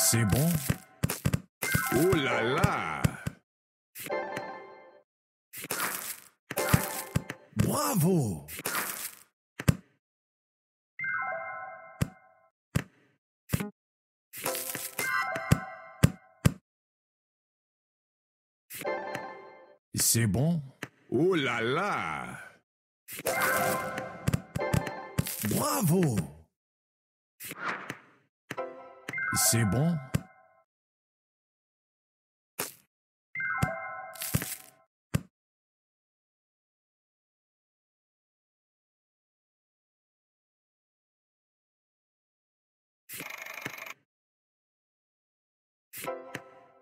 C'est bon? Oh là là! Bravo! C'est bon? Oh là là! Bravo C'est bon.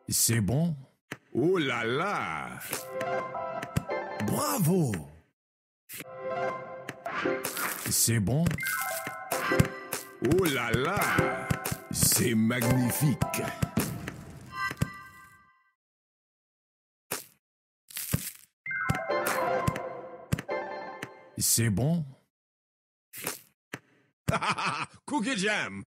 C'est bon. Oh là là. Bravo. C'est bon. Oh là là C'est magnifique. C'est bon? Cookie Jam